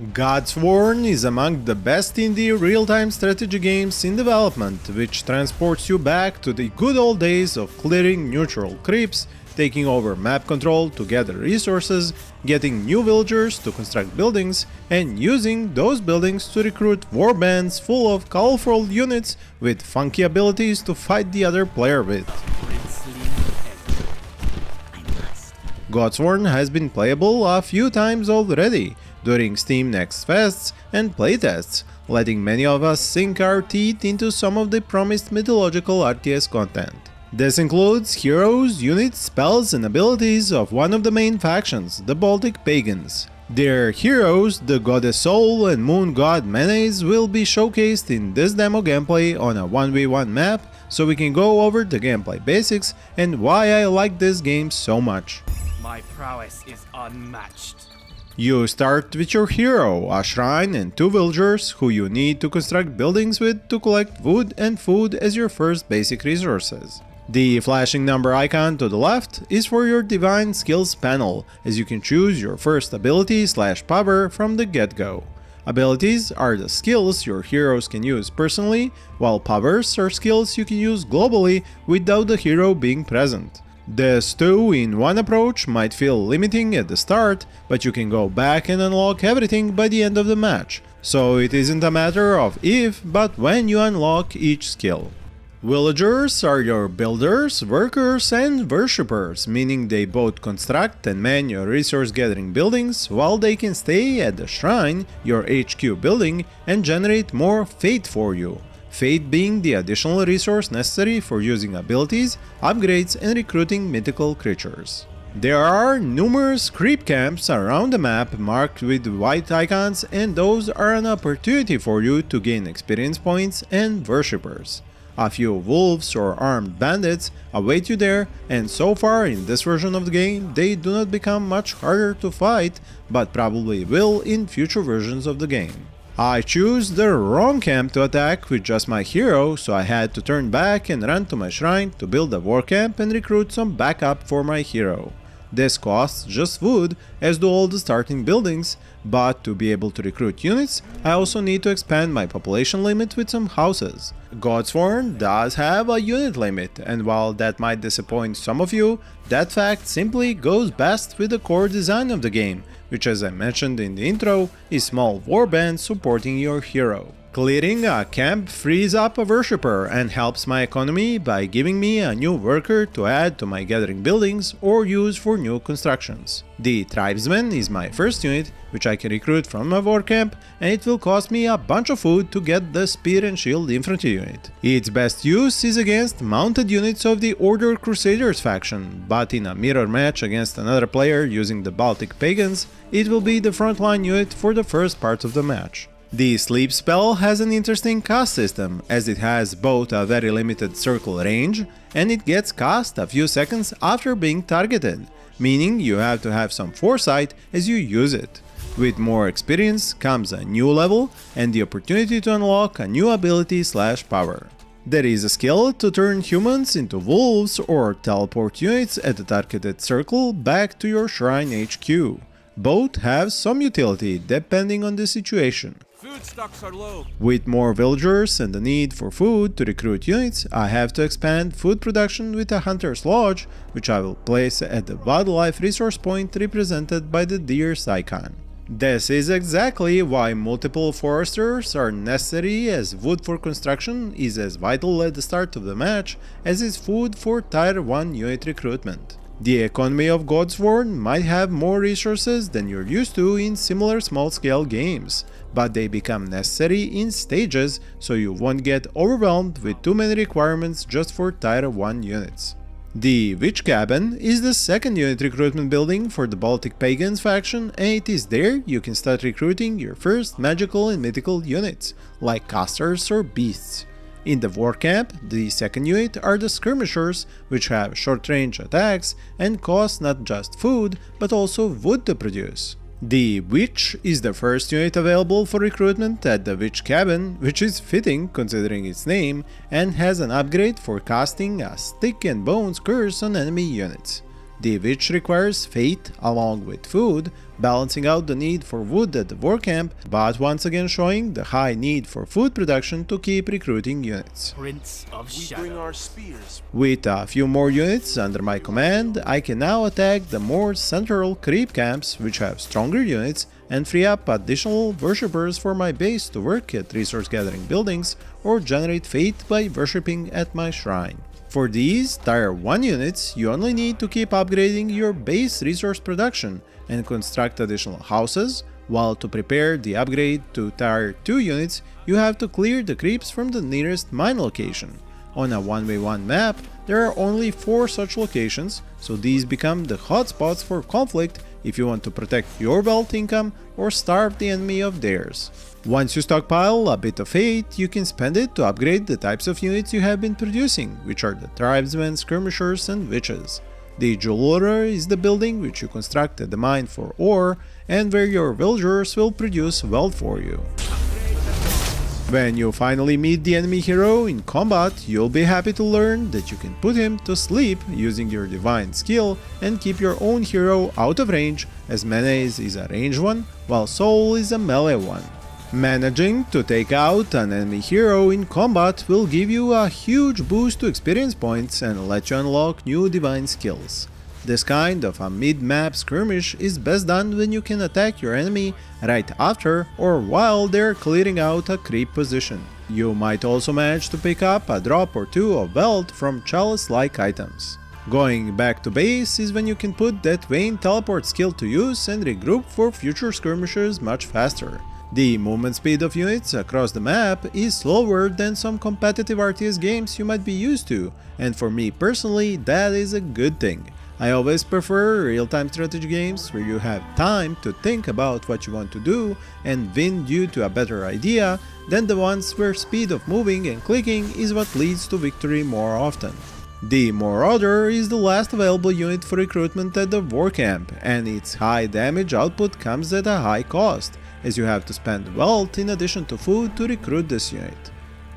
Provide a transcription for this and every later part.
Godsworn is among the best indie real-time strategy games in development, which transports you back to the good old days of clearing neutral creeps, taking over map control to gather resources, getting new villagers to construct buildings, and using those buildings to recruit warbands full of colorful units with funky abilities to fight the other player with. Godsworn has been playable a few times already, during Steam Next Fests and playtests, letting many of us sink our teeth into some of the promised mythological RTS content. This includes heroes, units, spells and abilities of one of the main factions, the Baltic Pagans. Their heroes, the Goddess Saule and Moon God Meness will be showcased in this demo gameplay on a 1v1 map, so we can go over the gameplay basics and why I like this game so much. My prowess is unmatched. You start with your hero, a shrine and two villagers who you need to construct buildings with to collect wood and food as your first basic resources. The flashing number icon to the left is for your divine skills panel, as you can choose your first ability slash power from the get-go. Abilities are the skills your heroes can use personally, while powers are skills you can use globally without the hero being present. This 2 in one approach might feel limiting at the start, but you can go back and unlock everything by the end of the match, so it isn't a matter of if, but when you unlock each skill. Villagers are your builders, workers and worshippers, meaning they both construct and man your resource gathering buildings, while they can stay at the shrine, your HQ building, and generate more fate for you. Fate being the additional resource necessary for using abilities, upgrades and recruiting mythical creatures. There are numerous creep camps around the map marked with white icons and those are an opportunity for you to gain experience points and worshippers. A few wolves or armed bandits await you there and so far in this version of the game they do not become much harder to fight but probably will in future versions of the game. I choose the wrong camp to attack with just my hero, so I had to turn back and run to my shrine to build a war camp and recruit some backup for my hero. This costs just wood, as do all the starting buildings, but to be able to recruit units, I also need to expand my population limit with some houses. Godsworn does have a unit limit, and while that might disappoint some of you, that fact simply goes best with the core design of the game, which as I mentioned in the intro, is small warband supporting your hero. Clearing a camp frees up a worshipper and helps my economy by giving me a new worker to add to my gathering buildings or use for new constructions. The tribesman is my first unit, which I can recruit from a war camp, and it will cost me a bunch of food to get the spear and shield infantry unit. Its best use is against mounted units of the Order Crusaders faction, but in a mirror match against another player using the Baltic Pagans, it will be the frontline unit for the first part of the match. The sleep spell has an interesting cast system, as it has both a very limited circle range and it gets cast a few seconds after being targeted, meaning you have to have some foresight as you use it. With more experience comes a new level and the opportunity to unlock a new ability slash power. There is a skill to turn humans into wolves or teleport units at the targeted circle back to your shrine HQ. Both have some utility depending on the situation. Food stocks are low. With more villagers and the need for food to recruit units, I have to expand food production with a hunter's lodge, which I will place at the wildlife resource point represented by the deer's icon. This is exactly why multiple foresters are necessary as wood for construction is as vital at the start of the match as is food for tier 1 unit recruitment. The economy of Godsworn might have more resources than you're used to in similar small-scale games, but they become necessary in stages so you won't get overwhelmed with too many requirements just for Tier 1 units. The Witch Cabin is the second unit recruitment building for the Baltic Pagans faction and it is there you can start recruiting your first magical and mythical units, like casters or beasts. In the war camp, the second unit are the skirmishers, which have short-range attacks and cost not just food, but also wood to produce. The Witch is the first unit available for recruitment at the Witch Cabin, which is fitting considering its name, and has an upgrade for casting a Stick and Bones curse on enemy units. The witch requires faith along with food, balancing out the need for wood at the war camp, but once again showing the high need for food production to keep recruiting units. Prince of We bring our spears. With a few more units under my command, I can now attack the more central creep camps which have stronger units and free up additional worshippers for my base to work at resource gathering buildings or generate faith by worshipping at my shrine. For these tier 1 units, you only need to keep upgrading your base resource production and construct additional houses, while to prepare the upgrade to tier 2 units, you have to clear the creeps from the nearest mine location. On a 1v1 map, there are only 4 such locations, so these become the hotspots for conflict if you want to protect your wealth income or starve the enemy of theirs. Once you stockpile a bit of fate, you can spend it to upgrade the types of units you have been producing, which are the tribesmen, skirmishers, and witches. The jeweler is the building which you construct at the mine for ore, and where your villagers will produce wealth for you. When you finally meet the enemy hero in combat, you'll be happy to learn that you can put him to sleep using your divine skill and keep your own hero out of range as Meness is a ranged one, while Saule is a melee one. Managing to take out an enemy hero in combat will give you a huge boost to experience points and let you unlock new divine skills. This kind of a mid-map skirmish is best done when you can attack your enemy right after or while they're clearing out a creep position. You might also manage to pick up a drop or two of wealth from chalice-like items. Going back to base is when you can put that Vayne teleport skill to use and regroup for future skirmishes much faster. The movement speed of units across the map is slower than some competitive RTS games you might be used to, and for me personally that is a good thing. I always prefer real-time strategy games where you have time to think about what you want to do and win due to a better idea than the ones where speed of moving and clicking is what leads to victory more often. The Marauder is the last available unit for recruitment at the war camp, and its high damage output comes at a high cost, as you have to spend wealth in addition to food to recruit this unit.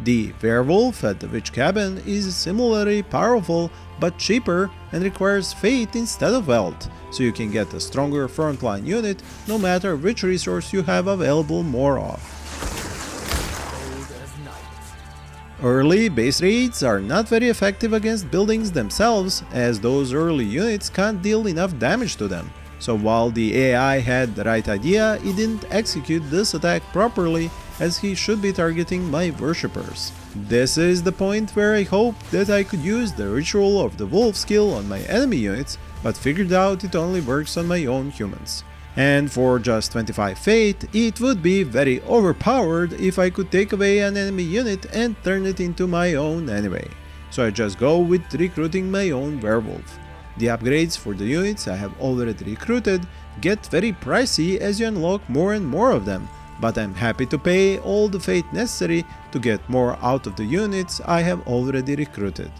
The Werewolf at the Witch Cabin is similarly powerful but cheaper and requires fate instead of wealth, so you can get a stronger frontline unit no matter which resource you have available more of. Early base raids are not very effective against buildings themselves as those early units can't deal enough damage to them. So while the AI had the right idea, it didn't execute this attack properly as he should be targeting my worshippers. This is the point where I hoped that I could use the Ritual of the Wolf skill on my enemy units, but figured out it only works on my own humans. And for just 25 fate, it would be very overpowered if I could take away an enemy unit and turn it into my own anyway. So I just go with recruiting my own werewolf. The upgrades for the units I have already recruited get very pricey as you unlock more and more of them, but I'm happy to pay all the fate necessary to get more out of the units I have already recruited.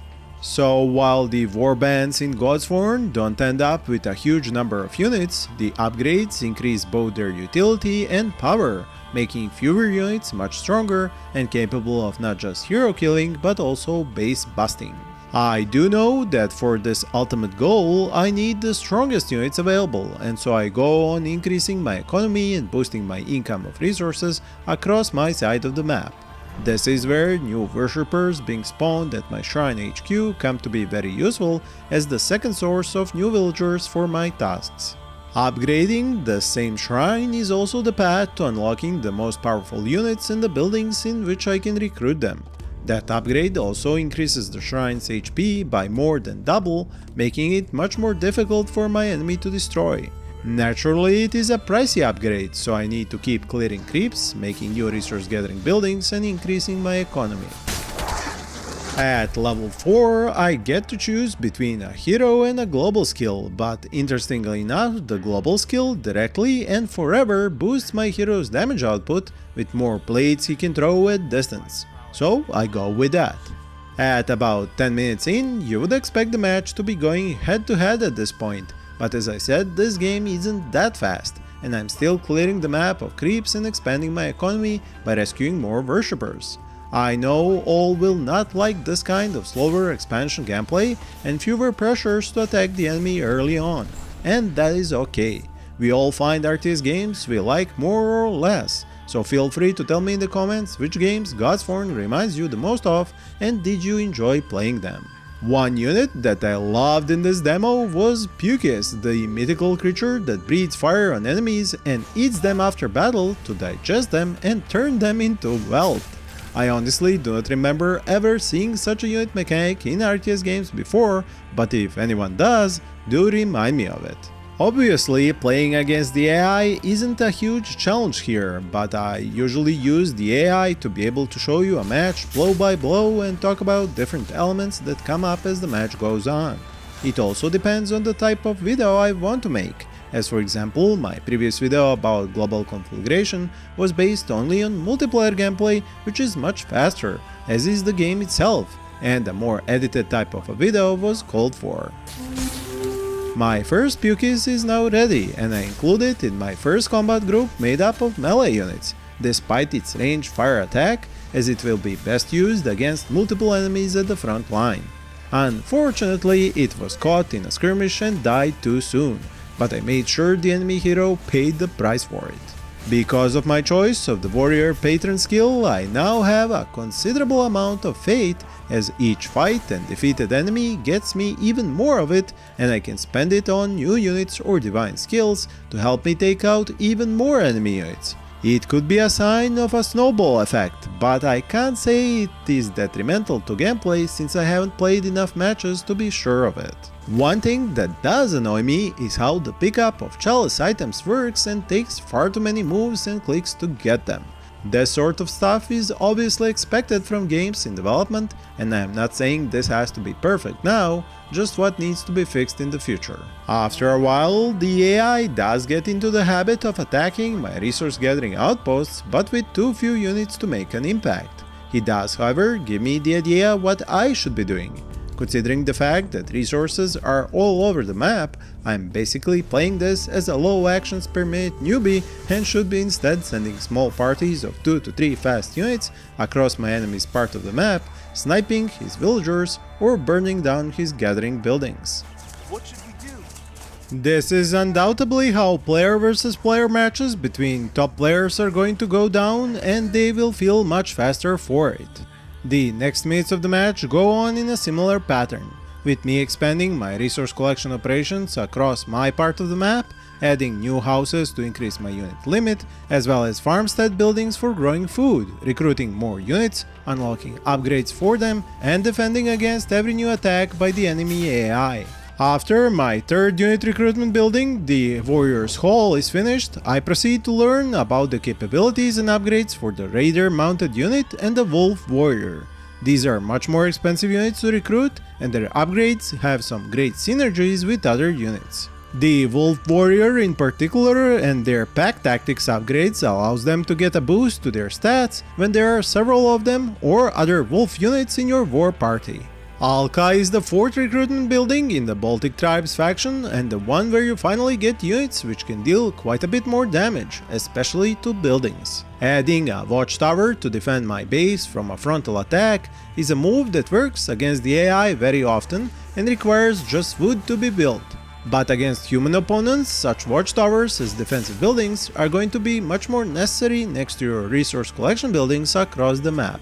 So while the warbands in Godsworn don't end up with a huge number of units, the upgrades increase both their utility and power, making fewer units much stronger and capable of not just hero killing but also base busting. I do know that for this ultimate goal I need the strongest units available and so I go on increasing my economy and boosting my income of resources across my side of the map. This is where new worshippers being spawned at my shrine HQ come to be very useful as the second source of new villagers for my tasks. Upgrading the same shrine is also the path to unlocking the most powerful units in the buildings in which I can recruit them. That upgrade also increases the shrine's HP by more than double, making it much more difficult for my enemy to destroy. Naturally, it is a pricey upgrade, so I need to keep clearing creeps, making new resource gathering buildings and increasing my economy. At level 4, I get to choose between a hero and a global skill, but interestingly enough, the global skill directly and forever boosts my hero's damage output with more blades he can throw at distance. So I go with that. At about 10 minutes in, you would expect the match to be going head to head at this point, but as I said, this game isn't that fast, and I'm still clearing the map of creeps and expanding my economy by rescuing more worshippers. I know all will not like this kind of slower expansion gameplay and fewer pressures to attack the enemy early on, and that is okay. We all find RTS games we like more or less, so feel free to tell me in the comments which games Godsworn reminds you the most of and did you enjoy playing them. One unit that I loved in this demo was Pukis, the mythical creature that breathes fire on enemies and eats them after battle to digest them and turn them into wealth. I honestly do not remember ever seeing such a unit mechanic in RTS games before, but if anyone does, do remind me of it. Obviously, playing against the AI isn't a huge challenge here, but I usually use the AI to be able to show you a match blow by blow and talk about different elements that come up as the match goes on. It also depends on the type of video I want to make, as for example, my previous video about global conflagration was based only on multiplayer gameplay, which is much faster, as is the game itself, and a more edited type of a video was called for. My first Pukis is now ready and I include it in my first combat group made up of melee units, despite its range fire attack, as it will be best used against multiple enemies at the front line. Unfortunately, it was caught in a skirmish and died too soon, but I made sure the enemy hero paid the price for it. Because of my choice of the warrior patron skill, I now have a considerable amount of faith as each fight and defeated enemy gets me even more of it and I can spend it on new units or divine skills to help me take out even more enemy units. It could be a sign of a snowball effect, but I can't say it is detrimental to gameplay since I haven't played enough matches to be sure of it. One thing that does annoy me is how the pickup of chalice items works and takes far too many moves and clicks to get them. This sort of stuff is obviously expected from games in development and I am not saying this has to be perfect now, just what needs to be fixed in the future. After a while, the AI does get into the habit of attacking my resource gathering outposts but with too few units to make an impact. He does however give me the idea what I should be doing. Considering the fact that resources are all over the map, I'm basically playing this as a low actions per minute newbie and should be instead sending small parties of 2 to 3 fast units across my enemy's part of the map, sniping his villagers or burning down his gathering buildings. What should we do? This is undoubtedly how player versus player matches between top players are going to go down and they will feel much faster for it. The next minutes of the match go on in a similar pattern, with me expanding my resource collection operations across my part of the map, adding new houses to increase my unit limit, as well as farmstead buildings for growing food, recruiting more units, unlocking upgrades for them, and defending against every new attack by the enemy AI. After my third unit recruitment building, the Warrior's Hall, is finished, I proceed to learn about the capabilities and upgrades for the Raider mounted unit and the Wolf Warrior. These are much more expensive units to recruit and their upgrades have some great synergies with other units. The Wolf Warrior in particular and their pack tactics upgrades allows them to get a boost to their stats when there are several of them or other wolf units in your war party. Alka is the fourth recruitment building in the Baltic Tribes faction and the one where you finally get units which can deal quite a bit more damage, especially to buildings. Adding a watchtower to defend my base from a frontal attack is a move that works against the AI very often and requires just wood to be built. But against human opponents, such watchtowers as defensive buildings are going to be much more necessary next to your resource collection buildings across the map.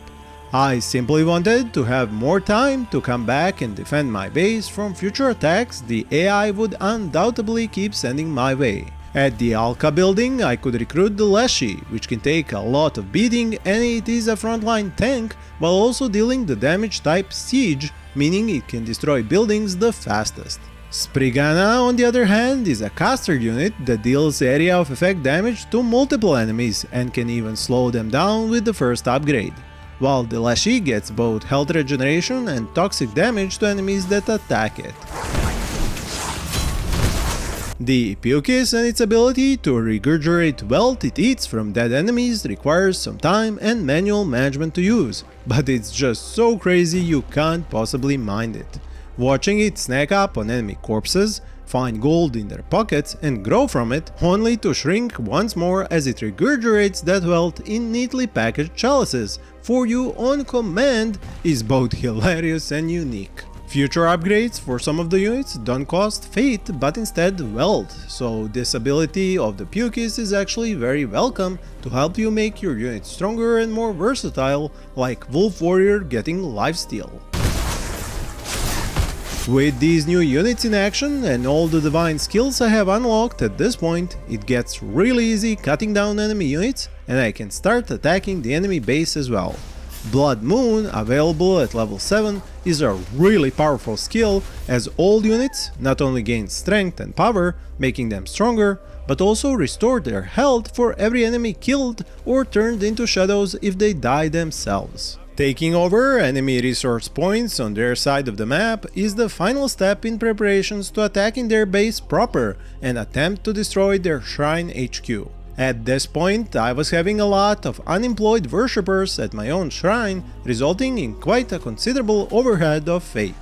I simply wanted to have more time to come back and defend my base from future attacks the AI would undoubtedly keep sending my way. At the Alka building I could recruit the Leshy, which can take a lot of beating and it is a frontline tank while also dealing the damage type Siege, meaning it can destroy buildings the fastest. Sprigana, on the other hand, is a caster unit that deals area of effect damage to multiple enemies and can even slow them down with the first upgrade while the Leshy gets both health regeneration and toxic damage to enemies that attack it. The Pukis and its ability to regurgitate wealth it eats from dead enemies requires some time and manual management to use, but it's just so crazy you can't possibly mind it. Watching it snack up on enemy corpses, find gold in their pockets and grow from it, only to shrink once more as it regurgitates that wealth in neatly packaged chalices for you on command is both hilarious and unique. Future upgrades for some of the units don't cost fate but instead wealth, so this ability of the Pukis is actually very welcome to help you make your unit stronger and more versatile, like Wolf Warrior getting lifesteal. With these new units in action and all the divine skills I have unlocked at this point, it gets really easy cutting down enemy units and I can start attacking the enemy base as well. Blood Moon, available at level 7, is a really powerful skill as all units not only gain strength and power, making them stronger, but also restore their health for every enemy killed or turned into shadows if they die themselves. Taking over enemy resource points on their side of the map is the final step in preparations to attacking their base proper and attempt to destroy their shrine HQ. At this point I was having a lot of unemployed worshippers at my own shrine, resulting in quite a considerable overhead of fate.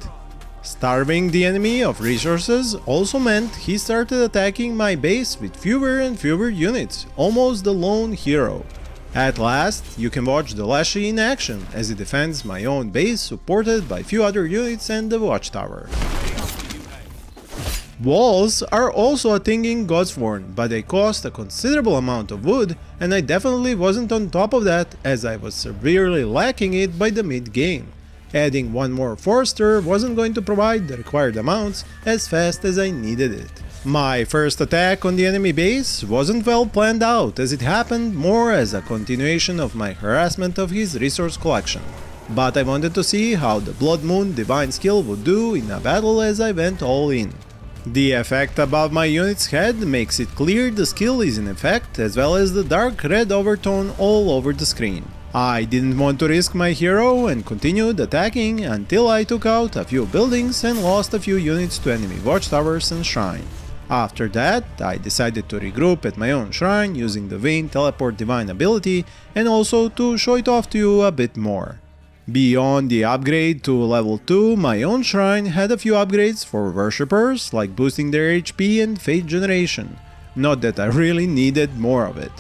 Starving the enemy of resources also meant he started attacking my base with fewer and fewer units, almost the lone hero. At last, you can watch the Leshy in action as it defends my own base supported by few other units and the watchtower. Walls are also a thing in Godsworn, but they cost a considerable amount of wood and I definitely wasn't on top of that as I was severely lacking it by the mid-game. Adding one more Forester wasn't going to provide the required amounts as fast as I needed it. My first attack on the enemy base wasn't well planned out as it happened more as a continuation of my harassment of his resource collection. But I wanted to see how the Blood Moon Divine skill would do in a battle as I went all in. The effect above my unit's head makes it clear the skill is in effect as well as the dark red overtone all over the screen. I didn't want to risk my hero and continued attacking until I took out a few buildings and lost a few units to enemy watchtowers and shrine. After that, I decided to regroup at my own shrine using the Vayne Teleport Divine ability and also to show it off to you a bit more. Beyond the upgrade to level 2, my own shrine had a few upgrades for worshippers, like boosting their HP and fate generation. Not that I really needed more of it.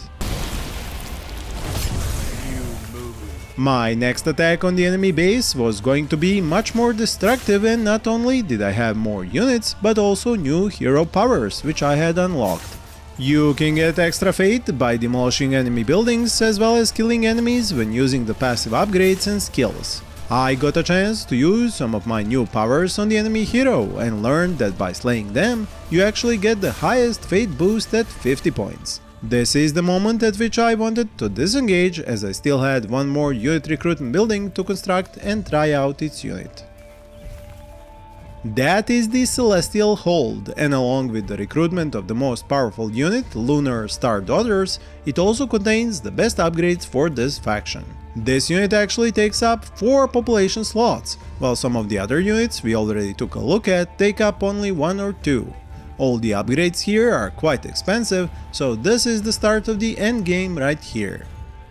My next attack on the enemy base was going to be much more destructive and not only did I have more units, but also new hero powers, which I had unlocked. You can get extra fate by demolishing enemy buildings as well as killing enemies when using the passive upgrades and skills. I got a chance to use some of my new powers on the enemy hero and learned that by slaying them, you actually get the highest fate boost at 50 points. This is the moment at which I wanted to disengage as I still had one more unit recruitment building to construct and try out its unit. That is the Celestial Hold, and along with the recruitment of the most powerful unit, Lunar Star Daughters, it also contains the best upgrades for this faction. This unit actually takes up 4 population slots, while some of the other units we already took a look at take up only 1 or 2. All the upgrades here are quite expensive, so this is the start of the endgame right here.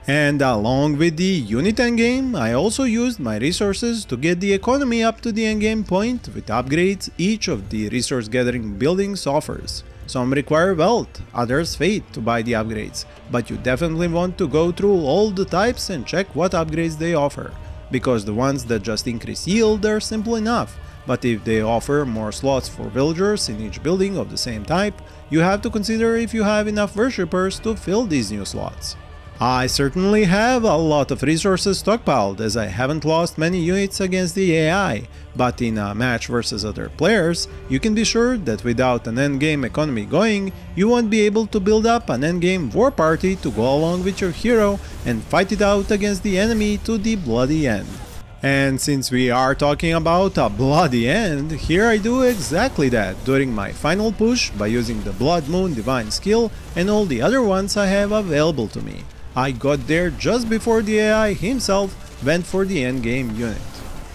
And along with the unit endgame, I also used my resources to get the economy up to the endgame point with upgrades each of the resource gathering buildings offers. Some require wealth, others fate to buy the upgrades, but you definitely want to go through all the types and check what upgrades they offer, because the ones that just increase yield are simple enough, but if they offer more slots for villagers in each building of the same type, you have to consider if you have enough worshippers to fill these new slots. I certainly have a lot of resources stockpiled as I haven't lost many units against the AI, but in a match versus other players, you can be sure that without an endgame economy going, you won't be able to build up an endgame war party to go along with your hero and fight it out against the enemy to the bloody end. And since we are talking about a bloody end, here I do exactly that during my final push by using the Blood Moon Divine skill and all the other ones I have available to me. I got there just before the AI himself went for the endgame unit.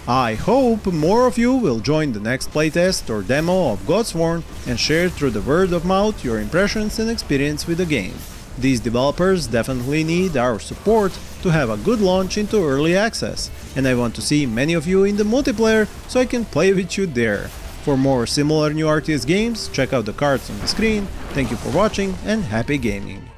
I hope more of you will join the next playtest or demo of Godsworn and share through the word of mouth your impressions and experience with the game. These developers definitely need our support to have a good launch into early access, and I want to see many of you in the multiplayer so I can play with you there. For more similar new RTS games, check out the cards on the screen. Thank you for watching and happy gaming!